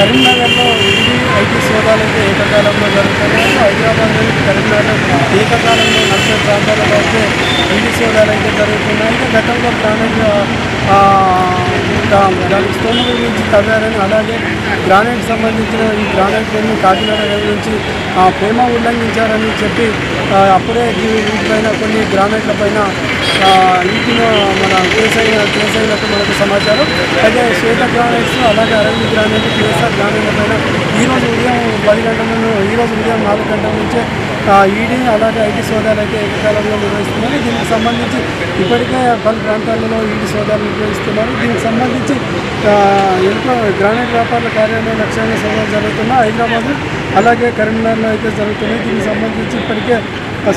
కరీంనగర్లో ED IT సోదాలు అయితే ఏకకాలంలో జరుగుతున్నాయి హైదరాబాద్ నుంచి కరీంనగర్ ఏకకాలంలో నడిచే ప్రాంతాలలో అయితే ఈడీ సోదాలు అయితే జరుగుతున్నాయి. అయితే గతంలో గ్రానైట్ స్తోమల నుంచి తవ్వారని అలాగే గ్రానైట్ సంబంధించిన ఈ గ్రానైట్ని కాకినాడ నుంచి ప్రేమ ఉల్లంఘించారని చెప్పి అప్పుడే ఈ- వీటిపైన కొన్ని గ్రానైట్ల పైన ఇంటిలో మన కేసు అయిన మనకు సమాచారం. అయితే శ్వేత గ్రానైట్స్ అలాగే అరవింద్ గ్రానైట్ కేఎస్ఆర్ గ్రానైట్ పైన ఈరోజు ఉదయం పది గంటల నుండి ఈరోజు ఉదయం నాలుగు గంటల నుంచే ఈడీ అలాగే ఐటీ సోదాలు అయితే ఏకకాలంలో నిర్వహిస్తున్నారు. దీనికి సంబంధించి ఇప్పటికే పలు ప్రాంతాలలో ఈడీ సోదాలు నిర్వహిస్తున్నారు. దీనికి సంబంధించి ఎంతో గ్రానైట్ వ్యాపారుల కార్యాలయం లక్ష్యంగా సోదాలు జరుగుతున్నాయి. హైదరాబాద్ అలాగే కరీంనగర్లో అయితే జరుగుతున్నాయి. దీనికి సంబంధించి ఇప్పటికే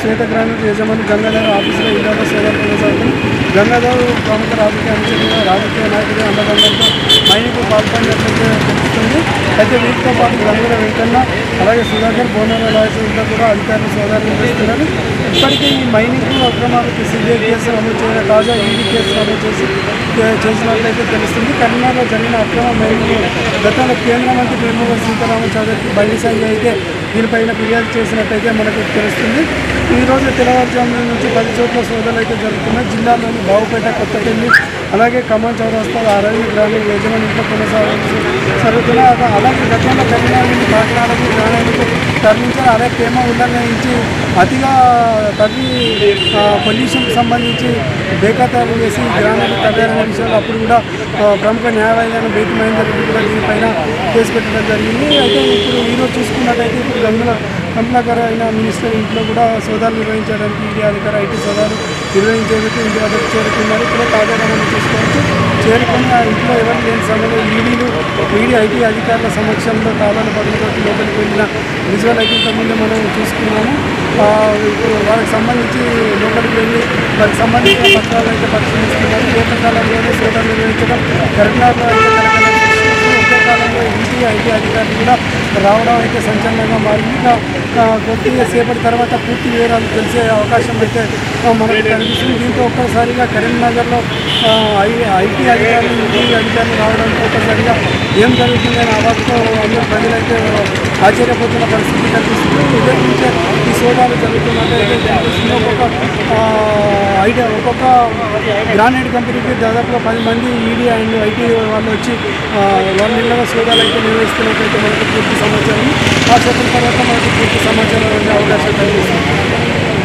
శ్వేత గ్రానైట్ యజమాని గంగాధర్ ఆఫీసులో ఇల్లాలో సేవలు కొనసాగుతుంది గంగాధర్ ప్రముఖ రాజకీయ అంశంగా రాజకీయ నాయకులు అన్నదండలతో మైనికు పాల్పడినట్లయితే తెలుస్తుంది. అయితే వీటితో పాటు గంగుల వెంకన్న అలాగే సుధాకర్ బోనర్ లాయర్స్తో కూడా అధికారులు సోదాలు చేస్తున్నారు. ఇప్పటికే ఈ మైనింగ్ అక్రమాలకు సిబిఐ కేసు అమలు చేయడం తాజా ఈడీ కేసు అమలు చేసి చేసినట్లయితే తెలుస్తుంది. కరీంనగర్లో జరిగిన అక్రమ మైనింగ్ గతంలో కేంద్ర మంత్రి నిర్మలా సీతారామన్ చౌదరికి బండి సంజయ్ అయితే దీనిపైన ఫిర్యాదు చేసినట్టయితే మనకు తెలుస్తుంది. ఈరోజు రోజు తెల్లవారుజామున నుంచి పది చోట్ల సోదాలు అయితే జరుగుతున్నాయి. జిల్లాలోని బావుపేట కొత్తపల్లి అలాగే ఖమ్మం చౌరస్తా అరవింద్ గ్రామీణ యోజన ఇంట్లో కొనసాగించి జరుగుతున్నాయి అలాగే గతంలో కరీంనగర్ నుంచి కాకినాడకు గ్రామీణకు తరలించారు. అలాగే ప్రేమ ఉల్లంఘించి అతిగా తవ్వి పొల్యూషన్కి సంబంధించి బేకాతాలు వేసి గ్రామాలకు తవ్వారనే విషయంలో అప్పుడు కూడా ప్రముఖ న్యాయవాది బేటి మహేందర్ రెడ్డి కూడా దీనిపైన కేసు పెట్టడం జరిగింది. అయితే ఇప్పుడు ఈరోజు చూసుకున్నట్టయితే ఇప్పుడు గంగుల కమలాకర్ అయిన మినిస్టర్ ఇంట్లో కూడా సోదాలు నిర్వహించడానికి ఈడీ అధికారి ఐటీ సోదాలు నిర్వహించేందుకు ఇంటి వద్దకు చేరుకున్నారు. ఇప్పుడే తాజాగా మనం చూసుకోవచ్చు. చేరుకున్న ఇంట్లో ఎవరు లేని సమయంలో ఈడీలు ఈడీ ఐటీ అధికారుల సమక్షంలో తాళాలు పట్టుకోటి లోపలికి వెళ్ళిన విజువల్ అయితే ఇంతకుముందు మనం చూసుకున్నాము. వాళ్ళకి సంబంధించి లోపలికి వెళ్ళి వారికి సంబంధించిన పత్రాలు అయితే పరిశీలిస్తున్నారు ఏకకాలంలోనే సోదాలు నిర్వహించడం కరీంనగర్లో అయితే కాలంలో ఐటీ అధికారులు కూడా రావడం అయితే సంచలనంగా మారింది. ఇంకా కొద్దిగా సేపటి తర్వాత పూర్తి వివరాలు తెలిసే అవకాశం అయితే మనకు కనిపిస్తుంది. దీంతో ఒక్కసారిగా కరీంనగర్లో ఐటీ అధికారులు ఈటీ అధికారులు రావడానికి ఒక్కసారిగా ఏం జరుగుతుందని అవార్డుతో అందరూ ప్రజలైతే ఆశ్చర్యపోతున్న పరిస్థితి కనిపిస్తుంది. ఇదే నుంచే కనిపిస్తుంది ఒక్కొక్క ఐటీ ఒక్కొక్క గ్రానైట్ కంపెనీకి దాదాపుగా పది మంది ఈడీ అండ్ ఐటీ వాళ్ళు వచ్చి ఆ, వాళ్ళ ఇళ్ళగా సోదాలు అయితే నిర్వహిస్తున్నట్లయితే మనకు పూర్తి సమాచారం ఆ చెప్పిన తర్వాత మనకు పూర్తి సమాచారం ఉండే అవకాశం కనిపిస్తుంది